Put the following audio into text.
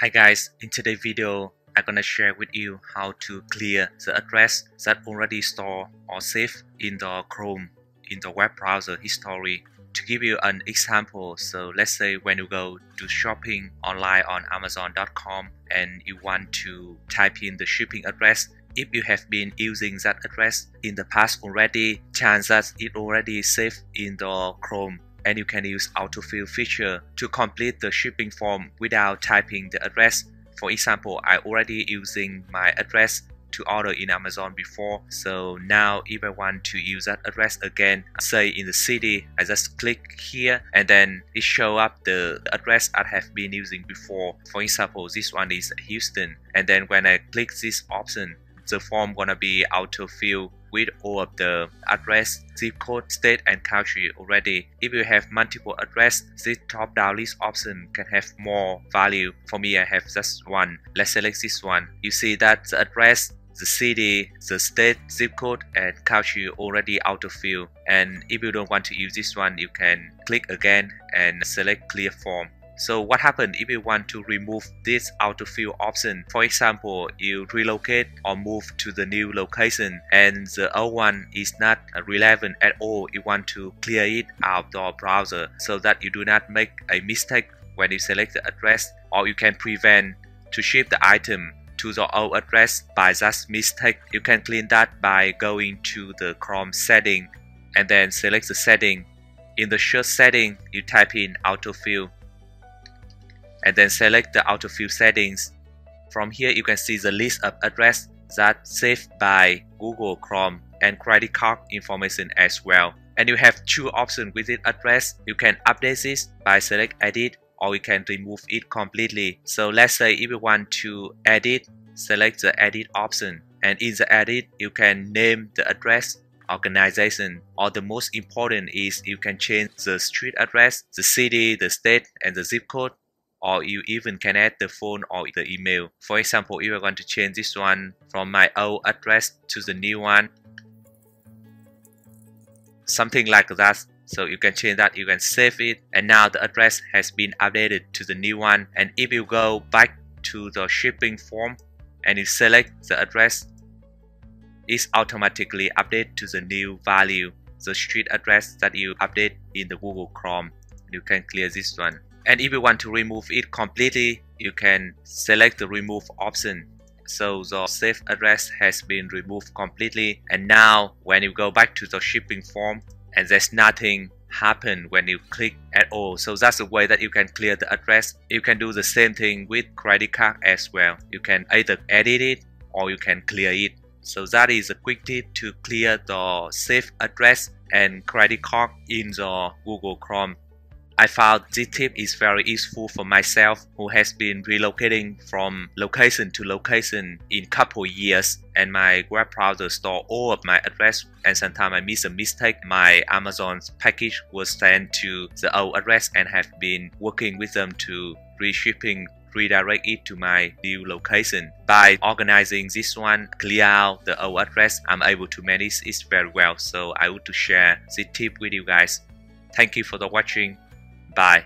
Hi guys, in today's video, I'm gonna share with you how to clear the address that already stored or saved in the Chrome in the web browser history. To give you an example, so let's say when you go to shopping online on Amazon.com and you want to type in the shipping address, if you have been using that address in the past already, chances it already saved in the Chrome and you can use autofill feature to complete the shipping form without typing the address. For example, I already using my address to order in Amazon before. So now if I want to use that address again, say in the city, I just click here and then it show up the address I have been using before. For example, this one is Houston. And then when I click this option, the form gonna be autofill with all of the address, zip code, state, and country already. If you have multiple address, this top-down list option can have more value. For me, I have just one. Let's select this one. You see that the address the city, the state, zip code, and country already autofill. And if you don't want to use this one, you can click again and select clear form. So what happens if you want to remove this autofill option? For example, you relocate or move to the new location and the old one is not relevant at all. You want to clear it out of the browser so that you do not make a mistake when you select the address or you can prevent to ship the item to the old address by that mistake. You can clean that by going to the Chrome setting and then select the setting. In the search setting, you type in autofill and then select the autofill settings. From here you can see the list of address that saved by Google Chrome and credit card information as well. And you have two options with this address. You can update this by select edit or you can remove it completely. So let's say if you want to edit, select the edit option. And in the edit, you can name the address organization or the most important is you can change the street address, the city, the state, and the zip code or you even can add the phone or the email. For example, if I want to change this one from my old address to the new one, something like that. So you can change that, you can save it, and now the address has been updated to the new one. And if you go back to the shipping form and you select the address, it's automatically updated to the new value, the street address that you update in the Google Chrome. You can clear this one and if you want to remove it completely you can select the remove option. So the save address has been removed completely. And now when you go back to the shipping form and there's nothing happen when you click at all. So that's the way that you can clear the address. You can do the same thing with credit card as well. You can either edit it or you can clear it. So that is a quick tip to clear the save address and credit card in the Google Chrome I found this tip is very useful for myself who has been relocating from location to location in couple years and my web browser store all of my address and sometimes I miss a mistake. My Amazon's package was sent to the old address and have been working with them to reshipping redirect it to my new location. By organizing this one, clear out the old address, I'm able to manage it very well. So I want to share this tip with you guys. Thank you for the watching. Bye.